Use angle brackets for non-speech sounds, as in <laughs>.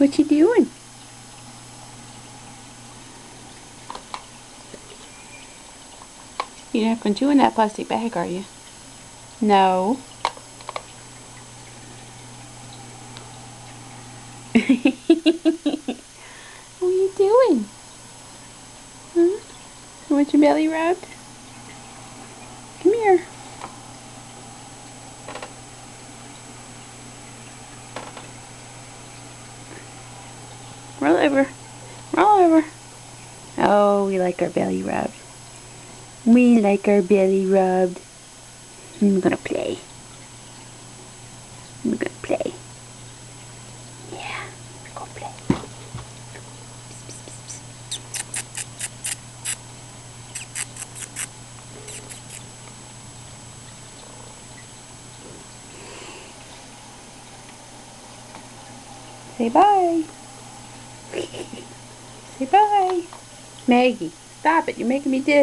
What you doing? You're not going to in that plastic bag, are you? No. <laughs> what are you doing? Huh? You want your belly rubbed? Come here. Roll over. Roll over. Oh, we like our belly rubbed. We like our belly rubbed. I'm gonna play. I'm gonna play. Yeah, go play. Say bye. Say bye. Maggie, stop it. You're making me dizzy.